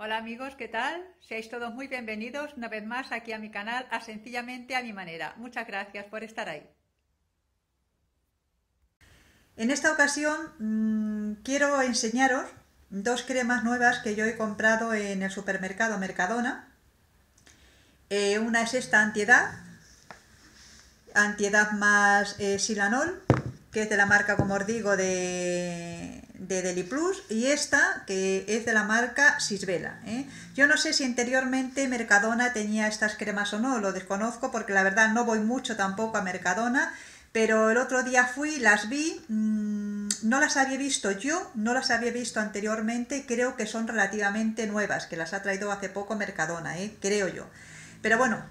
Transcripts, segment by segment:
Hola amigos, ¿qué tal? Seáis todos muy bienvenidos una vez más aquí a mi canal, a Sencillamente a mi manera. Muchas gracias por estar ahí. En esta ocasión mmm, quiero enseñaros dos cremas nuevas que yo he comprado en el supermercado Mercadona. Eh, una es esta antiedad, antiedad más eh, silanol, que es de la marca, como os digo, de, de Deli Plus, y esta que es de la marca Sisvela. ¿eh? Yo no sé si anteriormente Mercadona tenía estas cremas o no, lo desconozco porque la verdad no voy mucho tampoco a Mercadona, pero el otro día fui, las vi, mmm, no las había visto yo, no las había visto anteriormente, creo que son relativamente nuevas, que las ha traído hace poco Mercadona, ¿eh? creo yo. Pero bueno,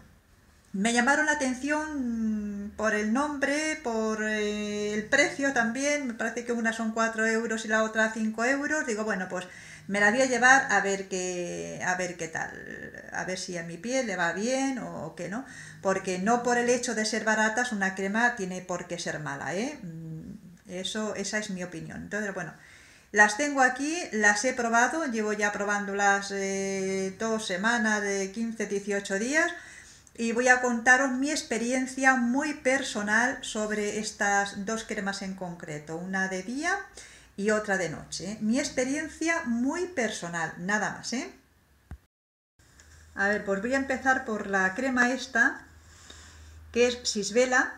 me llamaron la atención por el nombre, por eh, el precio también, me parece que una son 4 euros y la otra 5 euros, digo, bueno, pues me la voy a llevar a ver qué, a ver qué tal, a ver si a mi piel le va bien o, qué no, porque no por el hecho de ser baratas una crema tiene por qué ser mala, ¿eh? Mm, eso, esa es mi opinión. Entonces, bueno, las tengo aquí, las he probado, llevo ya probándolas eh, dos semanas, de 15, 18 días, y voy a contaros mi experiencia muy personal sobre estas dos cremas en concreto, una de día y otra de noche. Mi experiencia muy personal, nada más. ¿eh? A ver, pues voy a empezar por la crema esta, que es Sisvela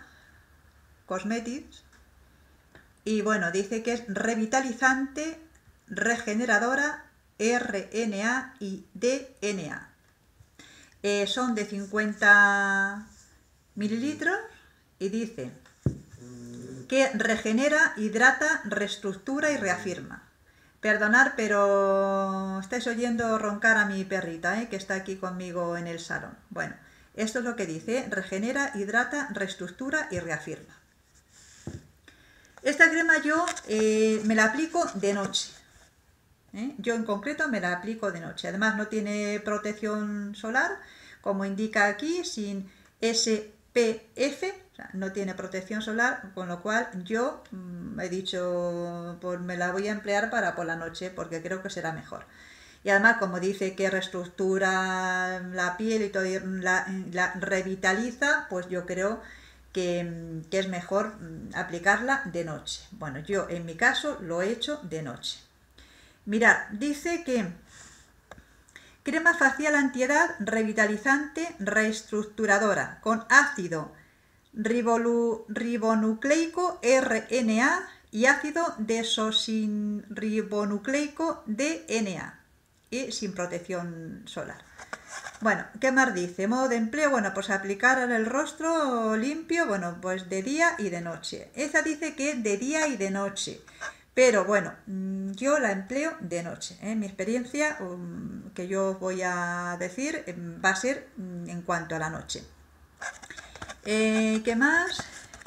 Cosmetics. Y bueno, dice que es revitalizante, regeneradora, RNA y DNA. Eh, son de 50 mililitros y dice que regenera, hidrata, reestructura y reafirma. Perdonar, pero estáis oyendo roncar a mi perrita, ¿eh? que está aquí conmigo en el salón. Bueno, esto es lo que dice, regenera, hidrata, reestructura y reafirma. Esta crema yo eh, me la aplico de noche. ¿Eh? Yo en concreto me la aplico de noche. Además no tiene protección solar, como indica aquí, sin SPF, no tiene protección solar, con lo cual yo mmm, he dicho, pues me la voy a emplear para por la noche, porque creo que será mejor. Y además, como dice que reestructura la piel y todo, la, la revitaliza, pues yo creo que, que, es mejor aplicarla de noche. Bueno, yo en mi caso lo he hecho de noche. Mirad, dice que crema facial antiedad revitalizante reestructuradora con ácido ribonucleico RNA y ácido desoxirribonucleico DNA y sin protección solar. Bueno, ¿qué más dice? Modo de empleo, bueno, pues aplicar el rostro limpio, bueno, pues de día y de noche. Esa dice que de día y de noche. Pero bueno, mm, yo la empleo de noche. ¿eh? Mi experiencia um, que yo voy a decir em, va a ser mm, en cuanto a la noche. Eh, ¿Qué más?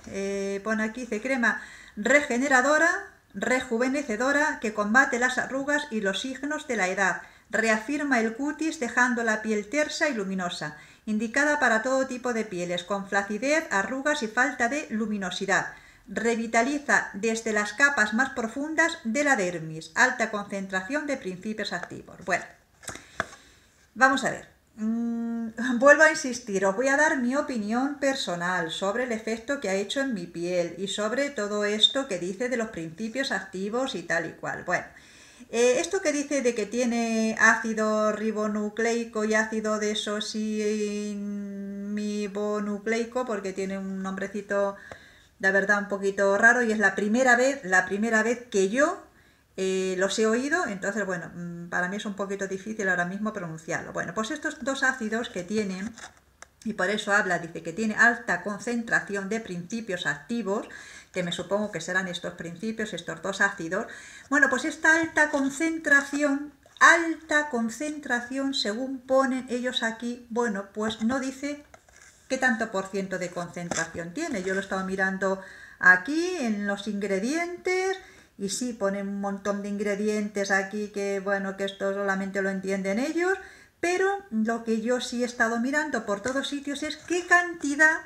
Eh, pone aquí, dice crema regeneradora, rejuvenecedora, que combate las arrugas y los signos de la edad. Reafirma el cutis dejando la piel tersa y luminosa. Indicada para todo tipo de pieles, con flacidez, arrugas y falta de luminosidad revitaliza desde las capas más profundas de la dermis, alta concentración de principios activos. Bueno, vamos a ver. Mm, vuelvo a insistir, os voy a dar mi opinión personal sobre el efecto que ha hecho en mi piel y sobre todo esto que dice de los principios activos y tal y cual. Bueno, eh, esto que dice de que tiene ácido ribonucleico y ácido desoxirribonucleico, porque tiene un nombrecito la verdad un poquito raro y es la primera vez, la primera vez que yo eh, los he oído, entonces bueno, mm, para mí es un poquito difícil ahora mismo pronunciarlo. Bueno, pues estos dos ácidos que tienen, y por eso habla, dice que tiene alta concentración de principios activos, que me supongo que serán estos principios, estos dos ácidos. Bueno, pues esta alta concentración, alta concentración, según ponen ellos aquí, bueno, pues no dice qué tanto por ciento de concentración tiene. Yo lo estaba mirando aquí en los ingredientes y sí, ponen un montón de ingredientes aquí que, bueno, que esto solamente lo entienden ellos, pero lo que yo sí he estado mirando por todos sitios es qué cantidad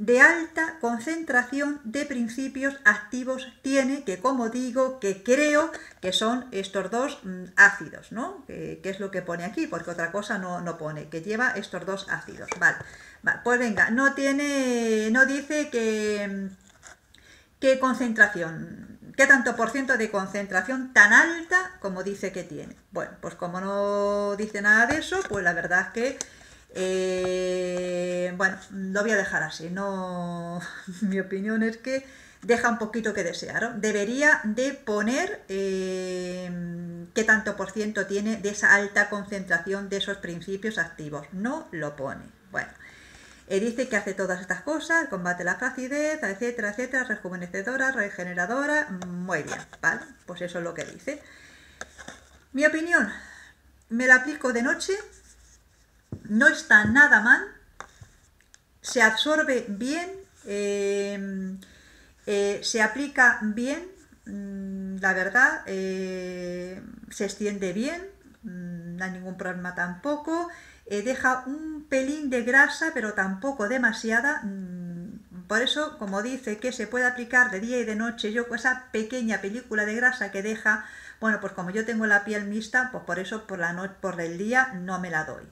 de alta concentración de principios activos tiene, que como digo, que creo que son estos dos mm, ácidos, ¿no? Que, es lo que pone aquí, porque otra cosa no, no, pone, que lleva estos dos ácidos, vale. Pues venga, no tiene, no dice que, qué concentración, qué tanto por ciento de concentración tan alta como dice que tiene. Bueno, pues como no dice nada de eso, pues la verdad es que eh, bueno, lo voy a dejar así. No, mi opinión es que deja un poquito que desear. Debería de poner eh, qué tanto por ciento tiene de esa alta concentración de esos principios activos. No lo pone. Bueno, dice que hace todas estas cosas, combate la flacidez, etcétera, etcétera, rejuvenecedora, regeneradora. Muy bien, ¿vale? Pues eso es lo que dice. Mi opinión, me la aplico de noche no está nada mal, se absorbe bien, em, eh, se aplica bien, mm, la verdad, eh, se extiende bien, mm, no hay ningún problema tampoco, eh, deja un pelín de grasa, pero tampoco demasiada, mm, por eso, como dice que se puede aplicar de día y de noche, yo con esa pequeña película de grasa que deja, bueno, pues como yo tengo la piel mixta, pues por eso por, la noche por el día no me la doy.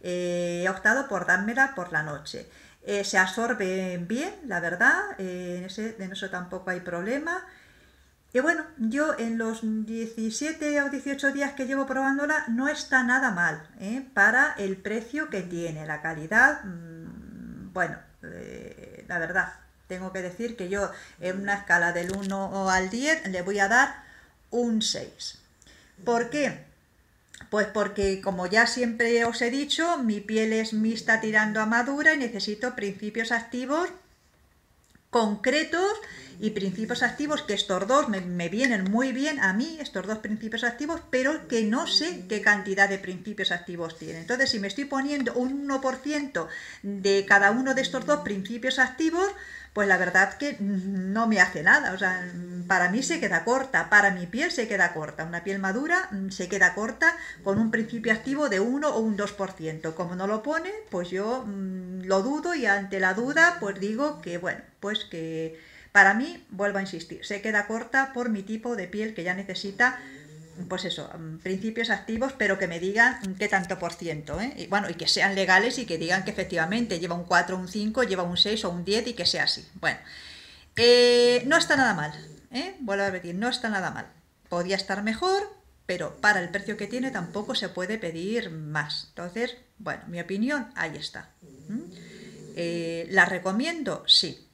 Eh, he optado por dármela por la noche. Eh, se absorbe bien, la verdad, eh, en, eso tampoco hay problema. Y bueno, yo en los 17 o 18 días que llevo probándola no está nada mal para el precio que tiene, la calidad, mm, bueno, la verdad, tengo que decir que yo en una escala del 1 al 10 le voy a dar un 6. ¿Por qué? Pues porque, como ya siempre os he dicho, mi piel es mixta tirando a madura y necesito principios activos concretos y principios activos que estos dos me, vienen muy bien a mí, estos dos principios activos, pero que no sé qué cantidad de principios activos tienen. Entonces, si me estoy poniendo un 1% de cada uno de estos dos principios activos, pues la verdad que no me hace nada. O sea, para mí se queda corta, para mi piel se queda corta. Una piel madura se queda corta con un principio activo de 1 o un 2%. Como no lo pone, pues yo mm, lo dudo y ante la duda, pues digo que, bueno, pues que para mí, vuelvo a insistir, se queda corta por mi tipo de piel que ya necesita pues eso, mm, principios activos, pero que me digan qué tanto por ciento, ¿eh? y bueno, y que sean legales y que digan que efectivamente lleva un 4, un 5, lleva un 6 o un 10 y que sea así. Bueno, eh, no está nada mal, ¿eh? vuelvo a repetir, no está nada mal. Podría estar mejor, pero para el precio que tiene tampoco se puede pedir más. Entonces, bueno, mi opinión, ahí está. ¿La recomiendo? Sí.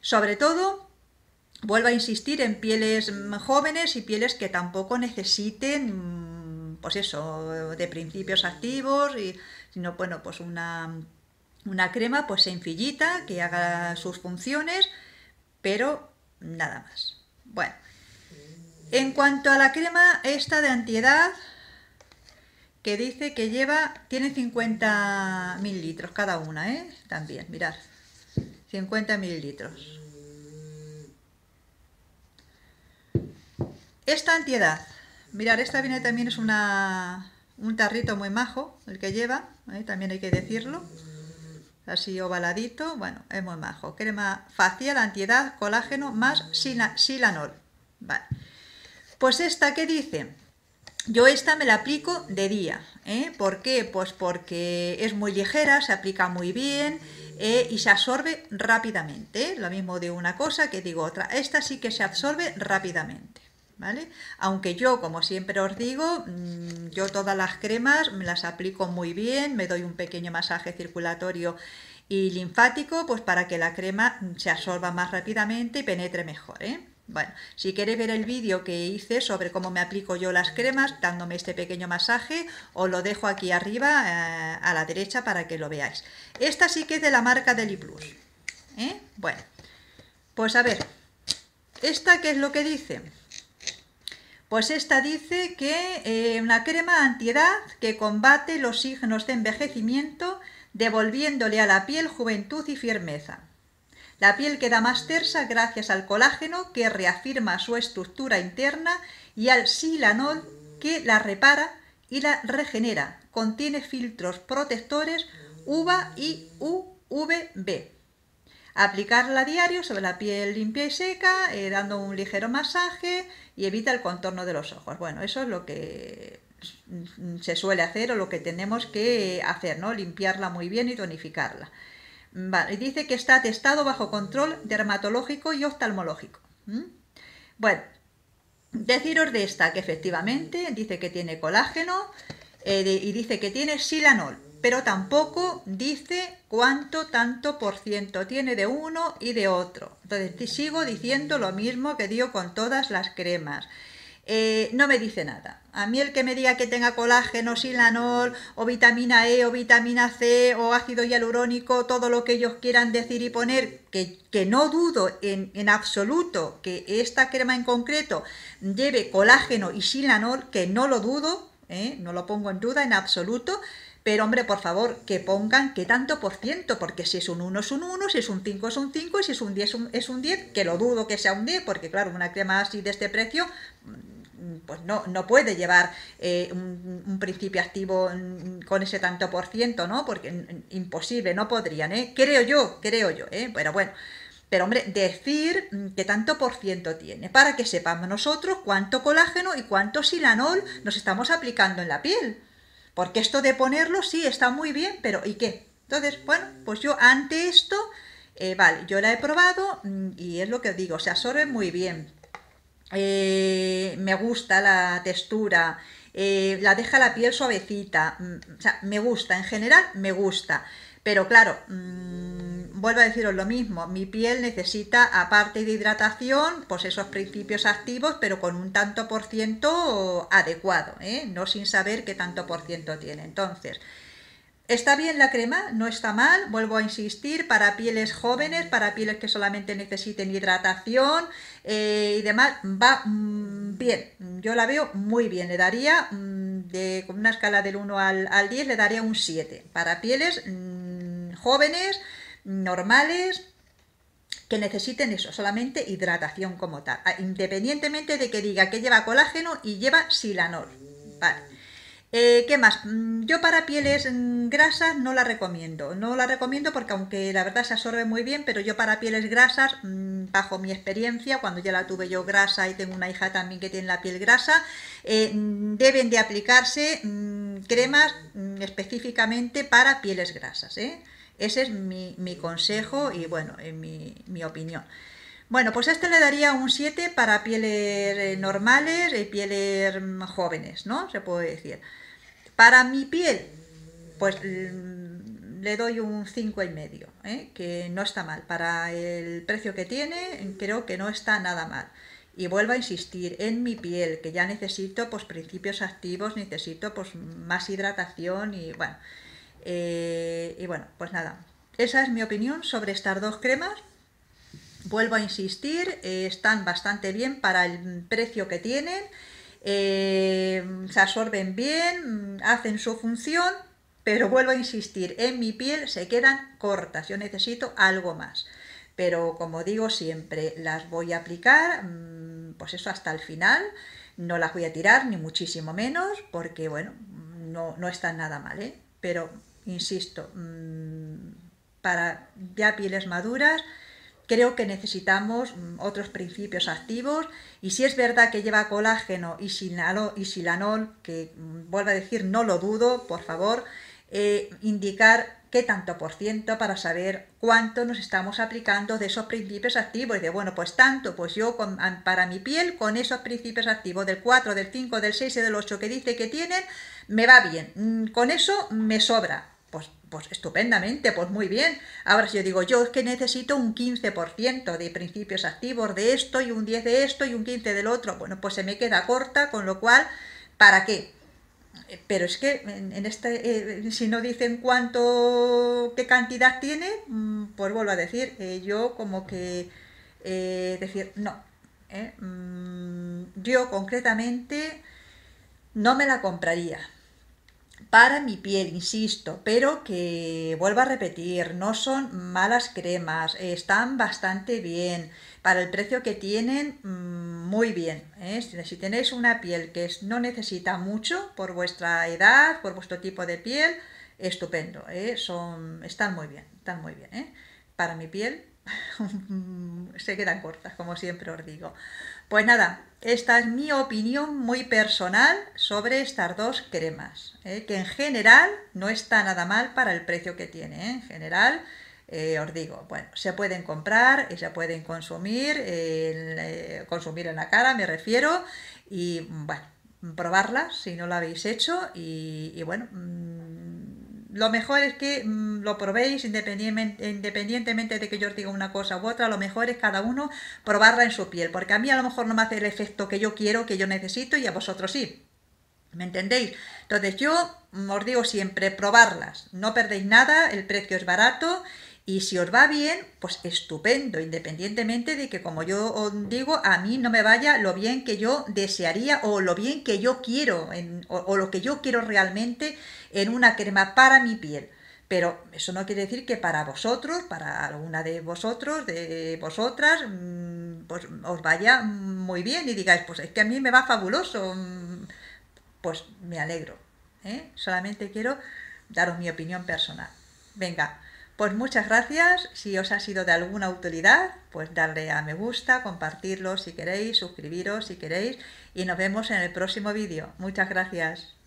Sobre todo vuelvo a insistir en pieles jóvenes y pieles que tampoco necesiten, pues eso, de principios activos, y, sino, bueno, pues una, una crema pues sencillita, que haga sus funciones, pero nada más. Bueno, en cuanto a la crema esta de antiedad, que dice que lleva, tiene 50 mililitros cada una, ¿eh? También, mirad, 50 mililitros. Esta antiedad, mirar, esta viene también es una, un tarrito muy majo, el que lleva, ¿eh? también hay que decirlo, así ovaladito, bueno, es muy majo. Crema facial, antiedad, colágeno, más silanol. Vale. Pues esta, ¿qué dice? Yo esta me la aplico de día. ¿eh? ¿Por qué? Pues porque es muy ligera, se aplica muy bien eh, y se absorbe rápidamente. Lo mismo de una cosa que digo otra. Esta sí que se absorbe rápidamente. ¿vale? Aunque yo, como siempre os digo, mm, yo todas las cremas me las aplico muy bien, me doy un pequeño masaje circulatorio y linfático, pues para que la crema se absorba más rápidamente y penetre mejor, ¿eh? Bueno, si queréis ver el vídeo que hice sobre cómo me aplico yo las cremas, dándome este pequeño masaje, os lo dejo aquí arriba eh, a la derecha para que lo veáis. Esta sí que es de la marca Deliplus. ¿eh? Bueno, pues a ver, ¿esta qué es lo que dice? Pues esta dice que eh, una crema antiedad que combate los signos de envejecimiento, devolviéndole a la piel juventud y firmeza. La piel queda más tersa gracias al colágeno que reafirma su estructura interna y al silanol que la repara y la regenera. Contiene filtros protectores UVA y UVB. Aplicarla a diario sobre la piel limpia y seca, eh, dando un ligero masaje y evita el contorno de los ojos. Bueno, eso es lo que se suele hacer o lo que tenemos que hacer, ¿no? Limpiarla muy bien y tonificarla. Vale, dice que está testado bajo control dermatológico y oftalmológico. Bueno, deciros de esta que efectivamente dice que tiene colágeno eh, y dice que tiene silanol, pero tampoco dice cuánto tanto por ciento tiene de uno y de otro. Entonces sigo diciendo lo mismo que digo con todas las cremas. Eh, no me dice nada. A mí el que me diga que tenga colágeno, silanol, o vitamina E, o vitamina C, o ácido hialurónico, todo lo que ellos quieran decir y poner, que, no dudo en, en, absoluto que esta crema en concreto lleve colágeno y silanol, que no lo dudo, ¿eh? no lo pongo en duda en absoluto, pero hombre, por favor, que pongan qué tanto por ciento, porque si es un 1 es un 1, si es un 5 es un 5 y si es un 10 es un 10, que lo dudo que sea un 10, porque claro, una crema así de este precio pues no, no puede llevar eh, un, principio activo con ese tanto por ciento, ¿no? Porque imposible, no podrían, ¿eh? Creo yo, creo yo, ¿eh? Pero bueno, pero hombre, decir qué tanto por ciento tiene, para que sepamos nosotros cuánto colágeno y cuánto silanol nos estamos aplicando en la piel. Porque esto de ponerlo sí está muy bien, pero ¿y qué? Entonces, bueno, pues yo ante esto, eh, vale, yo la he probado mm, y es lo que os digo, se absorbe muy bien eh, me gusta la textura, eh, la deja la piel suavecita, mm, o sea, me gusta, en general me gusta. Pero claro, mm, vuelvo a deciros lo mismo, mi piel necesita, aparte de hidratación, pues esos principios activos, pero con un tanto por ciento adecuado, ¿eh? no sin saber qué tanto por ciento tiene. Entonces, Está bien la crema, no está mal, vuelvo a insistir, para pieles jóvenes, para pieles que solamente necesiten hidratación eh, y demás, va mm, bien, yo la veo muy bien, le daría, mm, de, con una escala del 1 al, 10, le daría un 7, para pieles mm, jóvenes, normales, que necesiten eso, solamente hidratación como tal, independientemente de que diga que lleva colágeno y lleva silanol. Vale. Eh, ¿Qué más? Mm, yo para pieles mm, grasas no la recomiendo. No la recomiendo porque aunque la verdad se absorbe muy bien, pero yo para pieles grasas, mm, bajo mi experiencia, cuando ya la tuve yo grasa y tengo una hija también que tiene la piel grasa, eh, deben de aplicarse cremas específicamente para pieles grasas. ¿eh? Ese es mi, consejo y bueno, en mi, mi opinión. Bueno, pues a este le daría un 7 para pieles normales y pieles jóvenes, ¿no? Se puede decir. Para mi piel, pues mm, le doy un 5 y medio, ¿eh? que no está mal. Para el precio que tiene, creo que no está nada mal. Y vuelvo a insistir, en mi piel, que ya necesito pues principios activos, necesito pues más hidratación y bueno. Eh, y bueno, pues nada. Esa es mi opinión sobre estas dos cremas. Vuelvo a insistir, eh, están bastante bien para el precio que tienen eh, se absorben bien, hacen su función, pero vuelvo a insistir, en mi piel se quedan cortas, yo necesito algo más. Pero como digo siempre, las voy a aplicar, mm, pues eso hasta el final, no las voy a tirar, ni muchísimo menos, porque bueno, no, no están nada mal, ¿eh? Pero, insisto, mm, para ya pieles maduras, creo que necesitamos mm, otros principios activos y si es verdad que lleva colágeno y, silanol, que mm, vuelvo a decir, no lo dudo, por favor, eh, indicar qué tanto por ciento para saber cuánto nos estamos aplicando de esos principios activos. Y de, bueno, pues tanto, pues yo para mi piel, con esos principios activos del 4, del 5, del 6 y del 8 que dice que tienen, me va bien. Mm, con eso me sobra pues, estupendamente, pues muy bien. Ahora si yo digo, yo es que necesito un 15% de principios activos de esto y un 10 de esto y un 15 del otro, bueno, pues se me queda corta, con lo cual, ¿para qué? Pero es que en, este, eh, si no dicen cuánto, qué cantidad tiene, mm, pues vuelvo a decir, eh, yo como que eh, decir, no, mm, yo concretamente no me la compraría para mi piel, insisto, pero que vuelvo a repetir, no son malas cremas, están bastante bien, para el precio que tienen, mm, muy bien. ¿eh? Si tenéis una piel que no necesita mucho por vuestra edad, por vuestro tipo de piel, estupendo, ¿eh? son, están muy bien, están muy bien. ¿eh? Para mi piel, se quedan cortas, como siempre os digo. Pues nada, esta es mi opinión muy personal sobre estas dos cremas, ¿eh? que en general no está nada mal para el precio que tiene. ¿eh? En general, eh, os digo, bueno, se pueden comprar y se pueden consumir, consumir en la cara, me refiero, y bueno, probarlas si no lo habéis hecho y, bueno, lo mejor es que mm, lo probéis independientemente, de que yo os diga una cosa u otra, lo mejor es cada uno probarla en su piel, porque a mí a lo mejor no me hace el efecto que yo quiero, que yo necesito y a vosotros sí. ¿Me entendéis? Entonces yo mm, os digo siempre, probarlas, no perdéis nada, el precio es barato y si os va bien, pues estupendo, independientemente de que, como yo os digo, a mí no me vaya lo bien que yo desearía o lo bien que yo quiero o, lo que yo quiero realmente en una crema para mi piel. Pero eso no quiere decir que para vosotros, para alguna de vosotros, de vosotras, mm, pues os vaya muy bien y digáis, pues es que a mí me va fabuloso. Mm, pues me alegro. ¿eh? Solamente quiero daros mi opinión personal. Venga. Pues muchas gracias. Si os ha sido de alguna utilidad, pues darle a me gusta, compartirlo si queréis, suscribiros si queréis y nos vemos en el próximo vídeo. Muchas gracias.